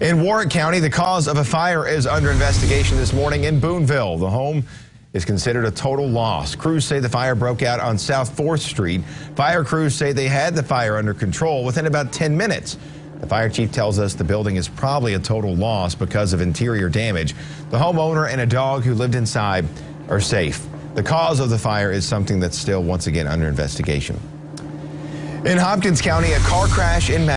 In Warrick County, the cause of a fire is under investigation this morning in Boonville, The home is considered a total loss. Crews say the fire broke out on South 4th Street. Fire crews say they had the fire under control within about 10 minutes. The fire chief tells us the building is probably a total loss because of interior damage. The homeowner and a dog who lived inside are safe. The cause of the fire is something that's still once again under investigation. In Hopkins County, a car crash in